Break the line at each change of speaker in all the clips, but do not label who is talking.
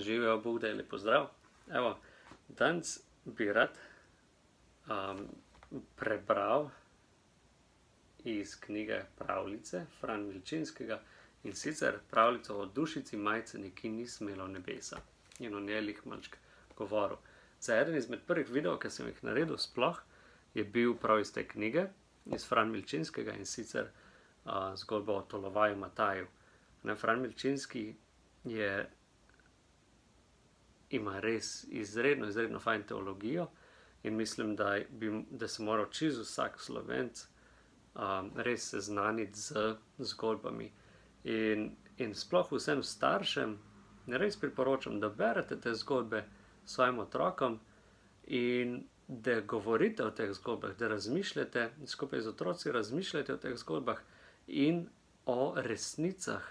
Živijo, Bog da je lepo zdrav. Evo, danes bi rad um, prebral iz knjige Pravljice Fran Milčinskega in sicer pravljico o dušici majceni, ki ni smela v nebesa. In o njej jih malčk govoril. Za eden izmed prvih videov, ki sem jih naredil sploh, je bil prav iz te knjige, iz Fran Milčinskega in sicer uh, zgodba o Tolovaju Mataju. Ne, Fran Milčinski je ima res izredno, izredno fajn teologijo in mislim, da, bi, da se mora čez vsak slovenc um, res seznaniti z zgodbami. In, in sploh vsem staršem res priporočam, da berete te zgodbe svojim otrokom in da govorite o teh zgodbah, da razmišljate skupaj z otroci, razmišljate o teh zgodbah in o resnicah,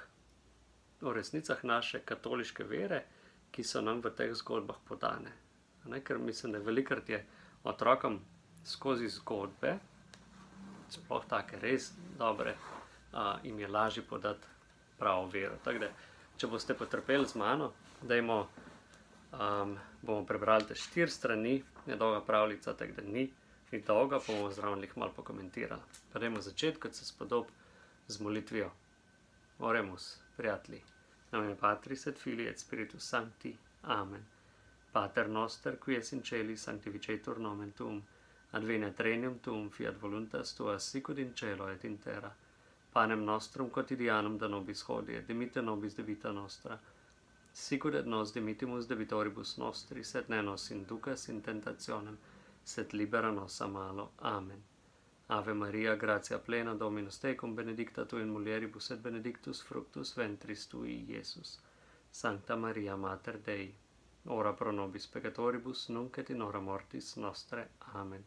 o resnicah naše katoliške vere ki so nam v teh zgodbah podane. Ne, ker mislim, da velikrat je otrokom skozi zgodbe, sploh take res dobre, uh, jim je lažje podati pravo vero. Da, če boste potrpeli z mano, da imamo, um, bomo prebrali te štiri strani, je dolga pravljica, tako da ni, ni dolga, pa bomo zraven jih malo pokomentirali. Prejmo začeti, kot se spodob z molitvijo. Oremus, prijatelji. nomine Patris et Filii et Spiritus Sancti. Amen. Pater noster, qui es in Celi, sanctificetur nomen tuum. Adveniat regnum tuum, fiat voluntas tua, sicut in cielo et in terra. Panem nostrum quotidianum da nobis hodie, dimitte nobis de vita nostra. Sicut et nos dimittimus debitoribus nostris, et ne nos inducas in tentationem, sed libera nos a malo. Amen. Ave Maria, gratia plena, Dominus tecum, benedicta tu in mulieribus, et benedictus fructus ventris tui, Iesus. Sancta Maria, Mater Dei, ora pro nobis peccatoribus, nunc et in hora mortis nostre. Amen.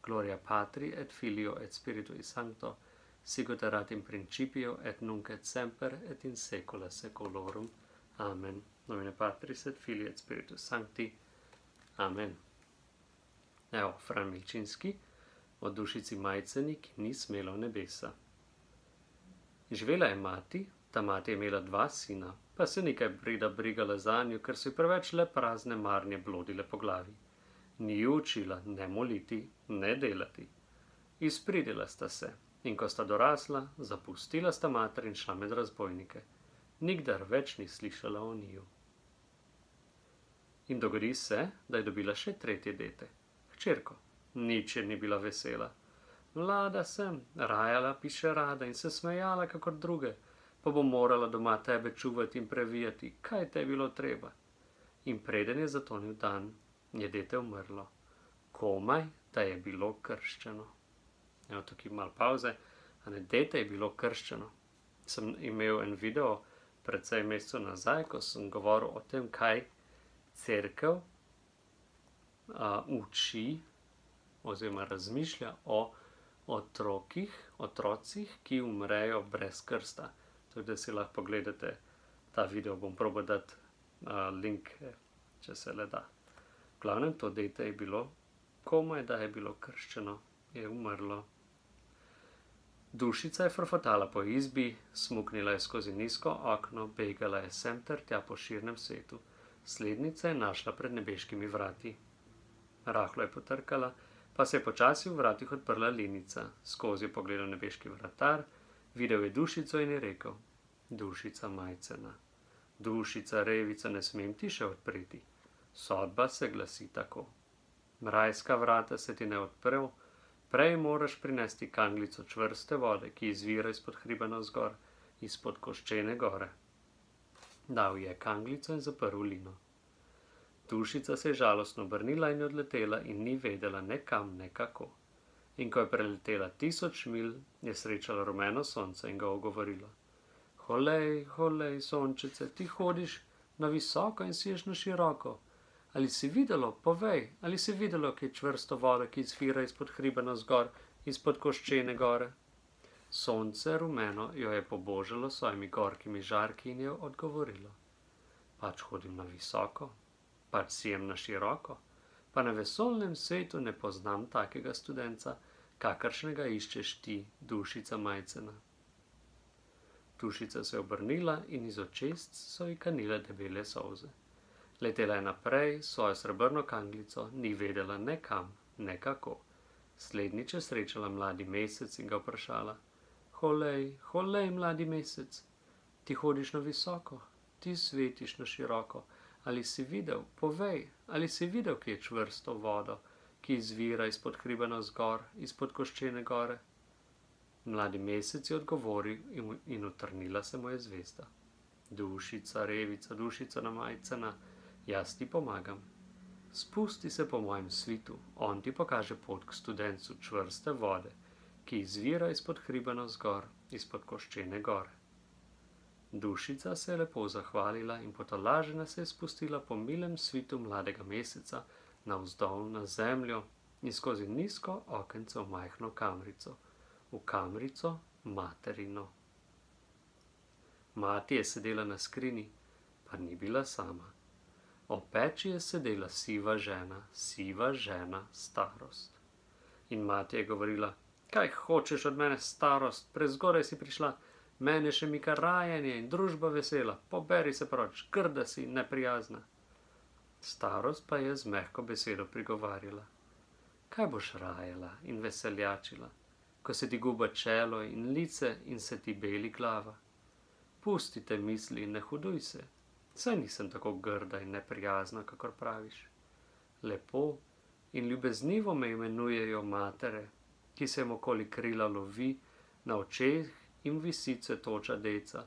Gloria Patri, et Filio, et Spiritui Sancto, sicut erat in principio, et nunc et semper, et in saecula saeculorum. Amen. Nomine Patris, et Filii, et Spiritus Sancti. Amen. Eo, Fran Milcinski, o dušici majceni, ki ni smela v nebesa. Živela je mati, ta mati je imela dva sina, pa se nekaj brida brigala za njo, ker so ji preveč le prazne marnje blodile po glavi. Ni ju učila ne moliti, ne delati. Izpridila sta se in ko sta dorasla, zapustila sta mater in šla med razbojnike. Nikdar več ni slišala o njiju. In dogodi se, da je dobila še tretje dete, hčerko. Nič je ni bila vesela. Mlada sem, rajala piše rada in se smejala, kakor druge, pa bo morala doma tebe čuvati in previjati, kaj te je bilo treba. In preden je zatonil dan, je dete umrlo. Komaj, da je bilo krščeno. Evo tukaj mal pauze, a ne dete je bilo krščeno. Sem imel en video predvsej mesecev nazaj, ko sem govoril o tem, kaj crkev uh, uči oziroma razmišlja o otrokih, otrocih, ki umrejo brez krsta. Tako da si lahko pogledate ta video, bom probo dati uh, link, če se le da. V glavnem to dete je bilo, komaj da je bilo krščeno, je umrlo. Dušica je frfotala po izbi, smuknila je skozi nizko okno, begala je sem ter tja po širnem svetu. Slednica je našla pred nebeškimi vrati. Rahlo je potrkala, pa se je počasi v vratih odprla linica, skozi pogledal nebeški vratar, videl je dušico in je rekel: Dušica majcena, dušica revica, ne smem ti še odpreti. Sodba se glasi tako. Rajska vrata se ti ne odprejo, prej moraš prinesti kanglico čvrste vode, ki izvira izpod hriba na zgor, izpod koščene gore. Dal je kanglico in zaprl lino. Dušica se je žalostno obrnila in odletela in ni vedela ne kam, ne kako. In ko je preletela tisoč mil, je srečala rumeno sonce in ga ogovorila. Holej, holej, sončice, ti hodiš na visoko in siješ na široko. Ali si videlo, povej, ali si videlo, ki je čvrsto voda, ki izvira izpod hriba na zgor, izpod koščene gore? Sonce rumeno jo je pobožalo s svojimi gorkimi žarki in je odgovorilo. Pač hodim na visoko, pač sijem na široko, pa na vesolnem svetu ne poznam takega študenca, kakršnega iščeš ti, dušica majcena. Dušica se je obrnila in iz očest so ji kanile debele solze. Letela je naprej, svojo srebrno kanglico, ni vedela ne kam, ne kako. Slednjič je srečala mladi mesec in ga vprašala: Holej, holej, mladi mesec, ti hodiš na visoko, ti svetiš na široko. Ali si videl, povej, ali si videl, kje je čvrsto vodo, ki izvira izpod hriba na zgor, izpod koščene gore? Mladi mesec je odgovoril in utrnila se mu je zvezda. Dušica, revica, dušica namajcena, jaz ti pomagam. Spusti se po mojem svitu, on ti pokaže pot k studencu čvrste vode, ki izvira izpod hriba na zgor, izpod koščene gore. Dušica se je lepo zahvalila in potolažena se je spustila po milem svitu mladega meseca navzdol na zemljo in skozi nizko okence v majhno kamrico, v kamrico materino. Mati je sedela na skrini, pa ni bila sama. O peči je sedela siva žena, siva žena starost. In mati je govorila: Kaj hočeš od mene, starost, prezgodaj si prišla, mene še mika rajanje in družba vesela, poberi se proč, grda si neprijazna. Starost pa je z mehko besedo prigovarjala: Kaj boš rajala in veseljačila, ko se ti guba čelo in lice in se ti beli glava? Pustite misli in ne huduj se, saj nisem tako grda in neprijazna, kakor praviš. Lepo in ljubeznivo me imenujejo matere, ki se jim okoli krila lovi, na očeh in visi cvetoča deca,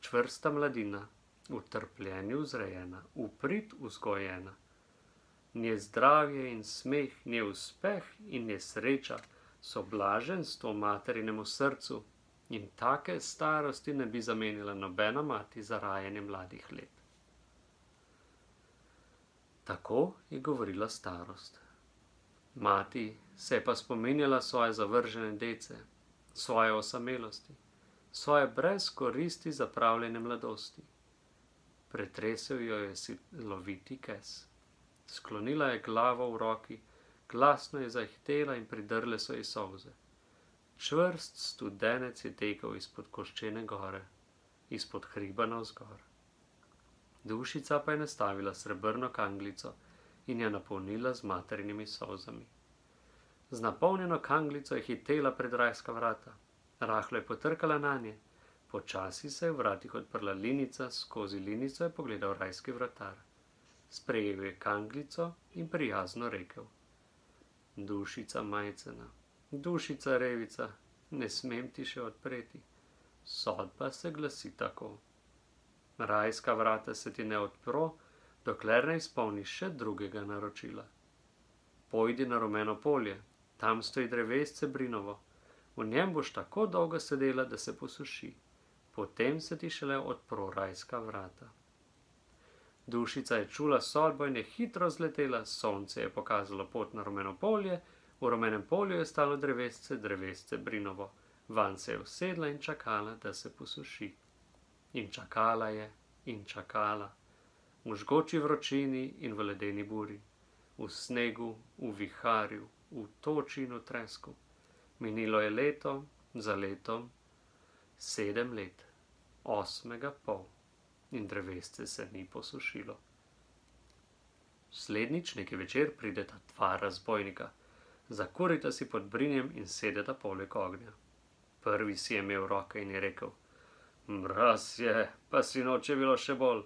čvrsta mladina, v trpljenju zrejena, uprit vzgojena. Nje zdravje in smeh, nje uspeh in nje sreča so blaženstvo materinemu srcu in take starosti ne bi zamenjala nobena mati za rajanje mladih let. Tako je govorila starost. Mati se je pa spominjala svoje zavržene dece, svoje osamelosti, svoje brez koristi zapravljene mladosti. Pretresel jo je siloviti kes. Sklonila je glavo v roki, glasno je zahtela in pridrle so ji solze. Čvrst studenec je tekel izpod koščene gore, izpod hriba navzgor. Dušica pa je nastavila srebrno kanglico in jo napolnila z materinimi solzami. Z napolnjeno kanglico je hitela pred rajska vrata, rahlo je potrkala na nje, počasi se je vratih odprla linica, skozi linico je pogledal rajski vratar. Sprejel je kanglico in prijazno rekel: Dušica majcena, dušica revica, ne smem ti še odpreti. Sodba se glasi tako. Rajska vrata se ti ne odpro, dokler ne izpolniš še drugega naročila. Pojdi na rumeno polje, tam stoji drevesce brinovo, v njem boš tako dolgo sedela, da se posuši, potem se ti šele odpro rajska vrata. Dušica je čula sodbo in je hitro zletela, sonce je pokazalo pot na rumeno polje, v rumenem polju je stalo drevesce, drevesce brinovo, van se je usedla in čakala, da se posuši. In čakala je in čakala, v žgoči vročini in v ledeni buri, v snegu, v viharju, v toči in v tresku. Minilo je leto za letom, sedem let, osmega pol in drevesce se ni posušilo. Slednjič neki večer prideta dva razbojnika, zakurita si pod brinjem in sedeta poleg ognja. Prvi si je imel roke in je rekel: Mraz je, pa si noč je bilo še bolj.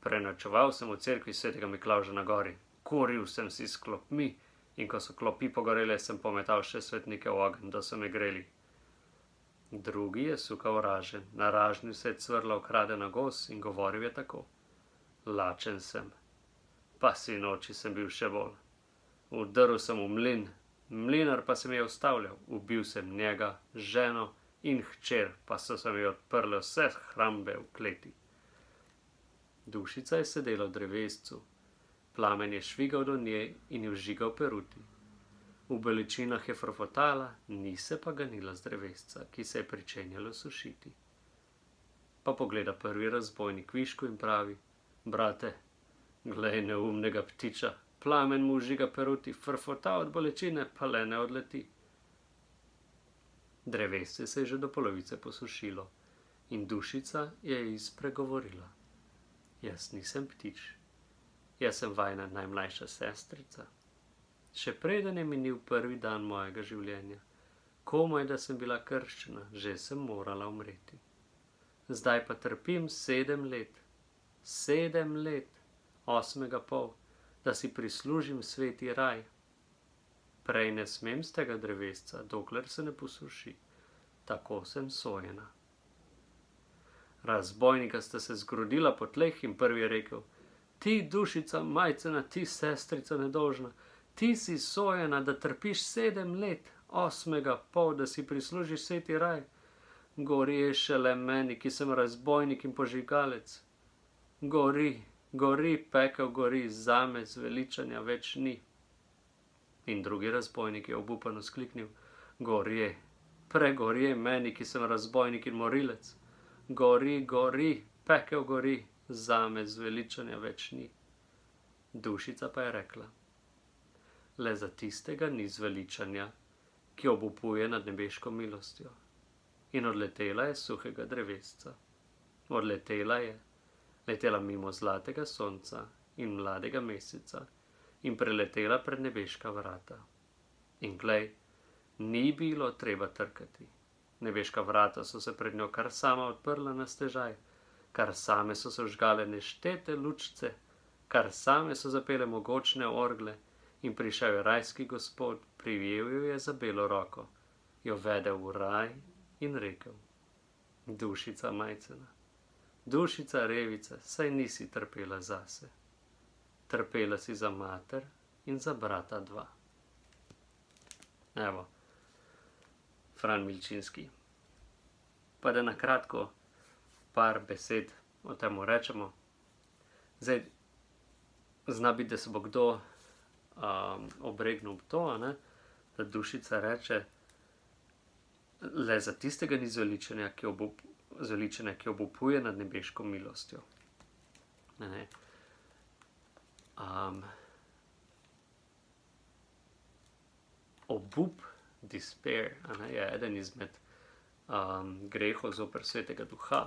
Prenočeval sem v cerkvi svetega Miklauža na gori, kuril sem si s klopmi in ko so klopi pogorele, sem pometal še svetnike v ogen, da so me greli. Drugi je sukal ražen, na ražnju se je cvrla ukradena gos in govoril je tako: Lačen sem, pa si noči sem bil še bolj. Udrl sem v mlin, mlinar pa se mi je ustavljal, ubil sem njega, ženo in hčer, pa so se mi odprle vse hrambe v kleti. Dušica je sedela v drevescu, plamen je švigal do nje in jo žigal peruti. V beličinah je frfotala, ni se pa ganila z drevesca, ki se je pričenjalo sušiti. Pa pogleda prvi razbojnik višku in pravi: Brate, glej neumnega ptiča, plamen mu žiga peruti, frfota od bolečine pa le ne odleti. Drevesce se je že do polovice posušilo in dušica je izpregovorila: Jaz nisem ptič, jaz sem vajna najmlajša sestrica. Še preden je minil prvi dan mojega življenja, komaj da sem bila krščena, že sem morala umreti. Zdaj pa trpim sedem let, sedem let, osmega pol, da si prislužim sveti raj. Prej ne smem z tega drevesca, dokler se ne posuši, tako sem sojena. Razbojnika sta se zgrodila po tleh in prvi je rekel: Ti, dušica majcena, ti, sestrica nedolžna, ti si sojena, da trpiš sedem let, osmega pol, da si prislužiš sveti raj. Gori je šele meni, ki sem razbojnik in požigalec. Gori, gori, pekel gori, zame zveličanja več ni. In drugi razbojnik je obupano skliknil: Gori, pregori meni, ki sem razbojnik in morilec. Gori, gori, pekel gori, zame zveličanja več ni. Dušica pa je rekla: Le za tistega ni zveličanja, ki obupuje nad nebeško milostjo in odletela je suhega drevesca. Odletela je, letela mimo zlatega sonca in mladega meseca in preletela pred nebeška vrata. In glej, ni bilo treba trkati. Nebeška vrata so se pred njo kar sama odprla na stežaj, kar same so se žgale neštete lučce, kar same so zapele mogočne orgle in prišel je rajski gospod, prijel jo je za belo roko, jo vedel v raj in rekel: Dušica majcena, dušica revica, saj nisi trpela zase, trpela si za mater in za brata dva. Evo, Fran Milčinski. Pa da na kratko par besed o tem rečemo. Zdaj, zna biti, da se bo kdo um, obregnil to, ne, da dušica reče, le za tistega ni zveličenja, ki, obup, zveličenja, ki obupuje nad nebeško milostjo. Ne, ne. Um, obup, despair, ne, je eden izmed um, grehov zoper svetega duha.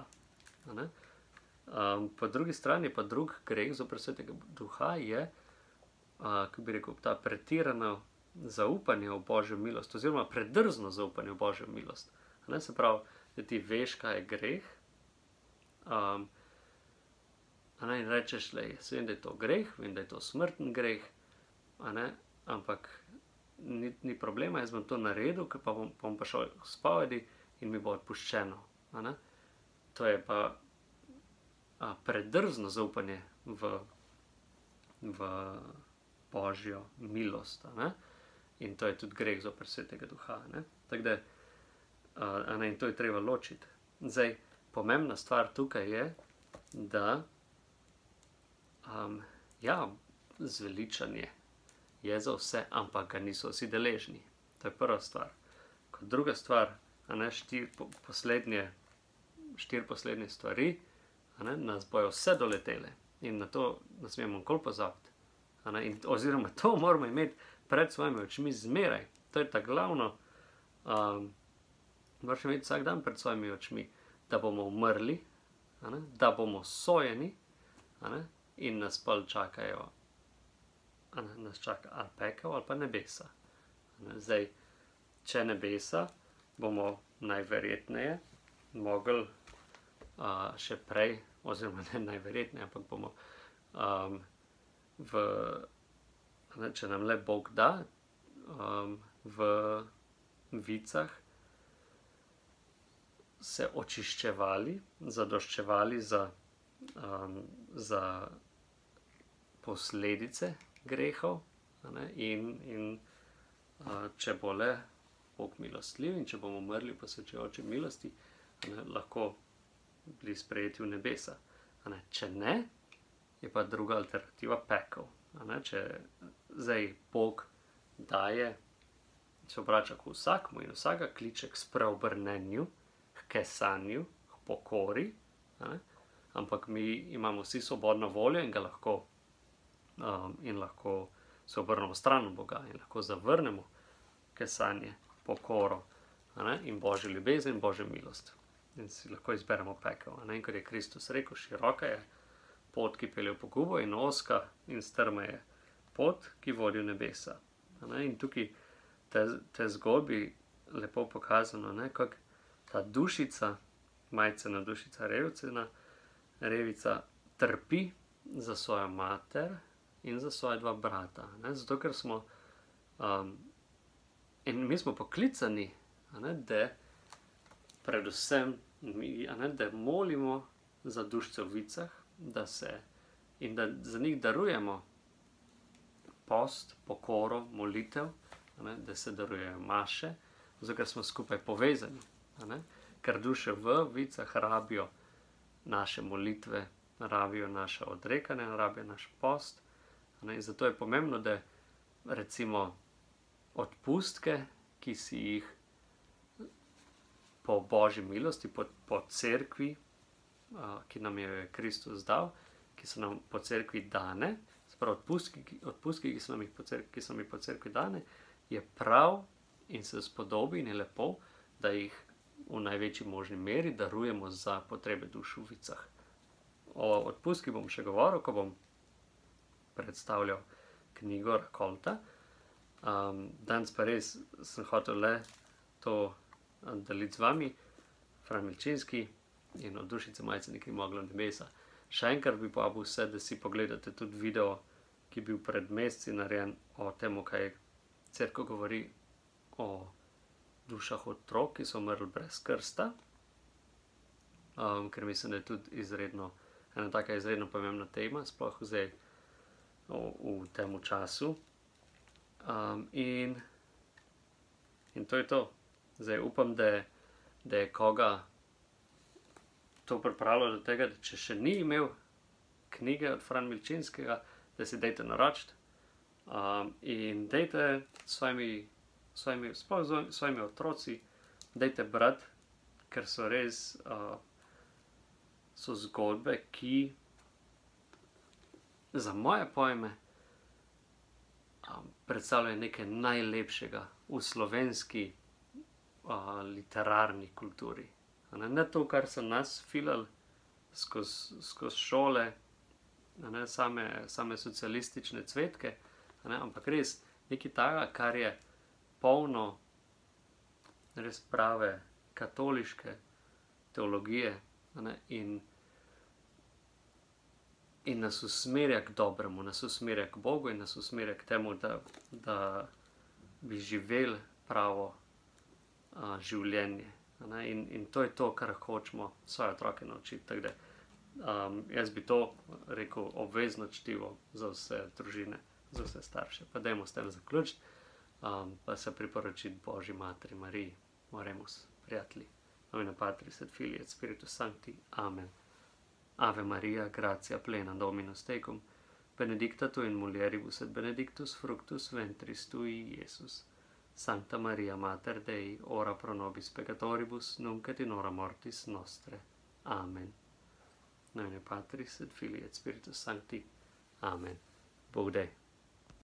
Um, po drugi strani pa drug greh zoper svetega duha je, kako bi rekel, ta pretirano zaupanje v božjo milost, oziroma predrzno zaupanje v božjo milost. Ne, se pravi, da ti veš, kaj je greh. Um, ne, in rečeš, da vem, da je to greh, vem, da je to smrten greh, ne, ampak ni, ni problema, jaz bom to naredil, ker pa bom, bom pa šel spovedi in mi bo odpuščeno. To je pa a, predrzno zaupanje v. v božjo milost. In to je tudi greh zoper svetega duha. Tako da, uh, in to je treba ločiti. Zdaj, pomembna stvar tukaj je, da um, ja, zveličanje je za vse, ampak ga niso vsi deležni. To je prva stvar. Kot druga stvar, ne, štir, po, poslednje, štiri poslednje stvari, ne, nas bojo vse doletele in na to ne smemo nikoli pozabiti. In, oziroma, to moramo imeti pred svojimi očmi zmeraj. To je ta glavno. Um, Moramo imeti vsak dan pred svojimi očmi, da bomo umrli, da bomo sojeni in nas pa čakajo, nas čaka ali pekel ali pa nebesa. Zdaj, če nebesa, bomo najverjetneje mogli še prej, oziroma ne najverjetneje, ampak bomo. Um, v, ne, če nam le Bog da, um, v vicah se očiščevali, zadoščevali za, um, za posledice grehov, ne, in, in uh, če bo le Bog milostljiv in če bomo umrli posvečajoči milosti, ne, lahko bili sprejeti v nebesa. Ne, če ne, je pa druga alternativa pekel. Če zdaj Bog daje, se obrača k vsakmu in vsaka kliče k spreobrnenju, k kesanju, k pokori, ampak mi imamo vsi svobodno voljo in ga lahko, um, in lahko se obrnemo stran od Boga in lahko zavrnemo kesanje, pokoro in božjo ljubezen in božjo milost. In si lahko izberemo pekel. In kot je Kristus rekel, široka je pot, ki pelje v pogubo, in oska in strma je pot, ki vodi v nebesa. In tukaj te, te zgodbi lepo pokazano, kako ta dušica, majcena dušica, revcena, revica, trpi za svojo mater in za svoje dva brata. Ne? Zato, ker smo, um, in mi smo poklicani, ne, da predvsem, mi, ne, da molimo za dušice v vicah, da se in da za njih darujemo post, pokoro, molitev, ne, da se darujejo maše, zato ker smo skupaj povezani. Ker duše v vicah rabijo naše molitve, rabijo naše odrekanje, rabijo naš post. Ne? Zato je pomembno, da recimo odpustke, ki si jih po božji milosti, po, po cerkvi, uh, ki nam je Kristus dal, ki so nam po cerkvi dane, spravo odpustki, odpustki ki, so nam po cerkvi, ki so nam po cerkvi dane, je prav in se spodobi in je lepo, da jih v največji možni meri darujemo za potrebe duš v vicah. O odpustki bom še govoril, ko bom predstavljal knjigo Rakolta. Um, danes pa res sem hotel le to deliti z vami, Fran Milčinski in od dušice majce nekaj moglo nebesa. Še enkrat bi povabil vse, da si pogledate tudi video, ki je bil pred meseci narejen o tem, kaj crkva govori o dušah otrok, ki so umrli brez krsta, um, ker mislim, da je tudi izredno, ena taka izredno pomembna tema, sploh zdaj v, v tem času. Um, in, in to je to. Zdaj upam, da, da je koga to pripravilo do tega, da če še ni imel knjige od Fran Milčinskega, da si dajte naročiti um, in dajte svojimi svojimi, svojimi otroci, dajte brati, ker so res uh, so zgodbe, ki za moje pojme um, predstavljajo nekaj najlepšega v slovenski uh, literarni kulturi. Ne, ne to, kar so nas filali skozi skoz šole, ne same, same socialistične cvetke, ne, ampak res nekaj takega, kar je polno res prave katoliške teologije ne, in, in nas usmerja k dobremu, nas usmerja k Bogu in nas usmerja k temu, da, da bi živeli pravo a, življenje. In, in to je to, kar hočemo svoje otroke naučiti. Da, um, jaz bi to rekel obvezno čtivo za vse družine, za vse starše. Pa dajmo s tem zaključiti um, pa se priporočiti Božji Materi Mariji, Moremus, prijatelji, nomina Patris et Filii et Spiritus Sancti, Amen. Ave Maria, gratia plena Dominus tecum, benedicta tu in mulieribus et benedictus fructus ventris tui, Iesus. Sancta Maria Mater Dei, ora pro nobis peccatoribus, nunc et in hora mortis nostre. Amen. Nomine Patris et Filii et Spiritus Sancti. Amen. Bogdei.